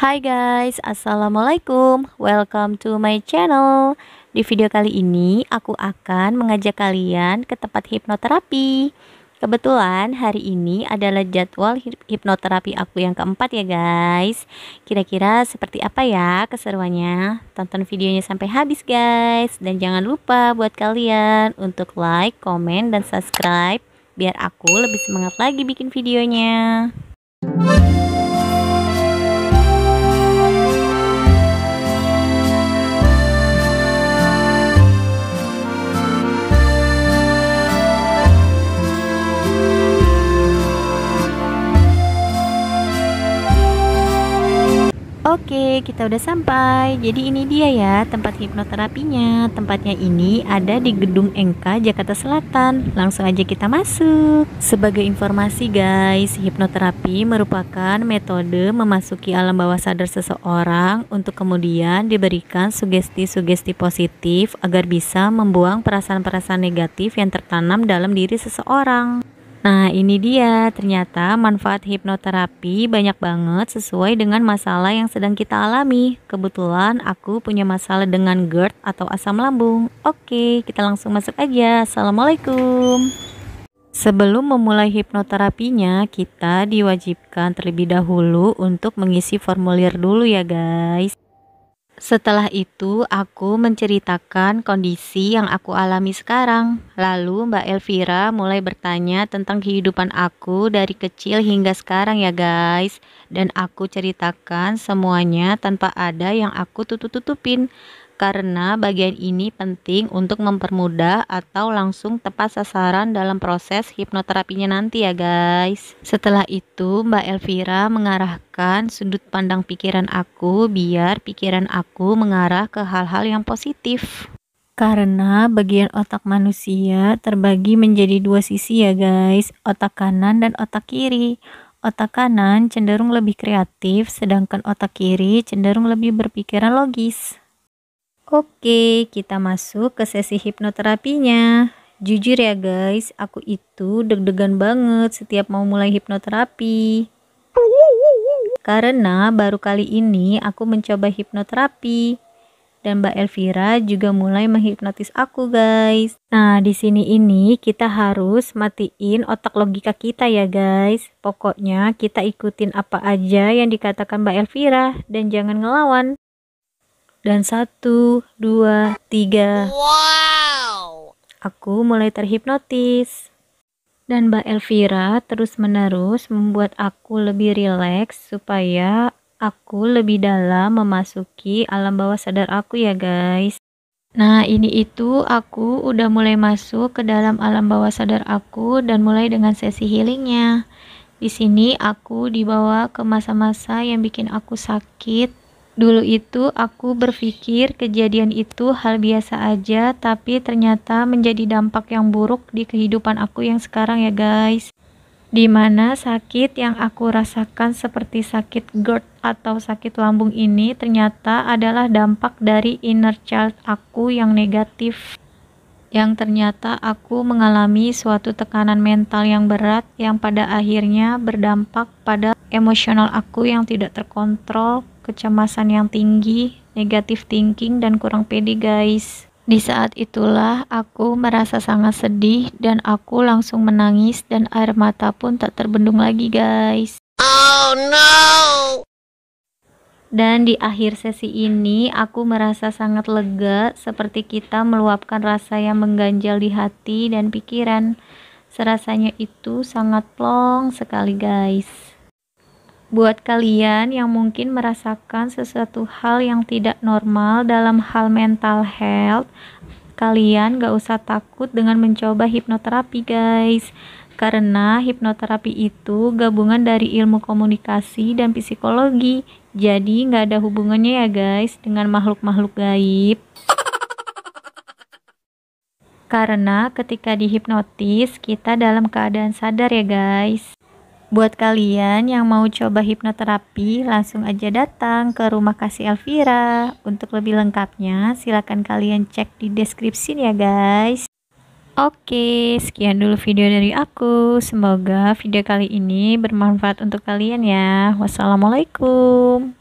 Hai guys, Assalamualaikum. Welcome to my channel. Di video kali ini aku akan mengajak kalian ke tempat hipnoterapi. Kebetulan hari ini adalah jadwal hipnoterapi aku yang keempat ya guys. Kira-kira seperti apa ya keseruannya? Tonton videonya sampai habis guys. Dan jangan lupa buat kalian untuk like, komen, dan subscribe. Biar aku lebih semangat lagi bikin videonya Oke, kita udah sampai. Jadi ini dia ya tempat hipnoterapinya. Tempatnya ini ada di Gedung NK Jakarta Selatan. Langsung aja kita masuk. Sebagai informasi guys, hipnoterapi merupakan metode memasuki alam bawah sadar seseorang untuk kemudian diberikan sugesti-sugesti positif agar bisa membuang perasaan-perasaan negatif yang tertanam dalam diri seseorang. Nah, ini dia. Ternyata manfaat hipnoterapi banyak banget sesuai dengan masalah yang sedang kita alami. Kebetulan aku punya masalah dengan GERD atau asam lambung. Oke, kita langsung masuk aja. Assalamualaikum. Sebelum memulai hipnoterapinya, kita diwajibkan terlebih dahulu untuk mengisi formulir dulu ya guys. Setelah itu, aku menceritakan kondisi yang aku alami sekarang. Lalu, Mbak Elvira mulai bertanya tentang kehidupan aku dari kecil hingga sekarang, ya, guys. Dan aku ceritakan semuanya tanpa ada yang aku tutup-tutupin karena bagian ini penting untuk mempermudah atau langsung tepat sasaran dalam proses hipnoterapinya nanti ya guys. Setelah itu Mbak Elvira mengarahkan sudut pandang pikiran aku biar pikiran aku mengarah ke hal-hal yang positif. Karena bagian otak manusia terbagi menjadi dua sisi ya guys, otak kanan dan otak kiri. Otak kanan cenderung lebih kreatif, sedangkan otak kiri cenderung lebih berpikiran logis. Oke, kita masuk ke sesi hipnoterapinya. Jujur ya guys, aku itu deg-degan banget setiap mau mulai hipnoterapi. Karena baru kali ini aku mencoba hipnoterapi. Dan Mbak Elvira juga mulai menghipnotis aku guys. Nah di sini ini kita harus matiin otak logika kita ya guys. Pokoknya kita ikutin apa aja yang dikatakan Mbak Elvira dan jangan ngelawan dan satu, dua, tiga. Wow. Aku mulai terhipnotis. Dan Mbak Elvira terus-menerus membuat aku lebih rileks supaya aku lebih dalam memasuki alam bawah sadar aku ya guys. Nah ini itu aku udah mulai masuk ke dalam alam bawah sadar aku dan mulai dengan sesi healingnya. Di sini aku dibawa ke masa-masa yang bikin aku sakit Dulu itu aku berpikir kejadian itu hal biasa aja, tapi ternyata menjadi dampak yang buruk di kehidupan aku yang sekarang ya guys. Di mana sakit yang aku rasakan seperti sakit GERD atau sakit lambung ini ternyata adalah dampak dari inner child aku yang negatif yang ternyata aku mengalami suatu tekanan mental yang berat yang pada akhirnya berdampak pada emosional aku yang tidak terkontrol kecemasan yang tinggi, negatif thinking, dan kurang pede guys. Di saat itulah aku merasa sangat sedih dan aku langsung menangis dan air mata pun tak terbendung lagi guys. Oh no! Dan di akhir sesi ini aku merasa sangat lega seperti kita meluapkan rasa yang mengganjal di hati dan pikiran. Serasanya itu sangat plong sekali guys. Buat kalian yang mungkin merasakan sesuatu hal yang tidak normal dalam hal mental health, kalian gak usah takut dengan mencoba hipnoterapi guys. Karena hipnoterapi itu gabungan dari ilmu komunikasi dan psikologi. Jadi gak ada hubungannya ya guys dengan makhluk-makhluk gaib. Karena ketika dihipnotis, kita dalam keadaan sadar ya guys. Buat kalian yang mau coba hipnoterapi, langsung aja datang ke rumah kasih Elvira. Untuk lebih lengkapnya, silakan kalian cek di deskripsi ya guys. Oke, sekian dulu video dari aku. Semoga video kali ini bermanfaat untuk kalian ya. Wassalamualaikum.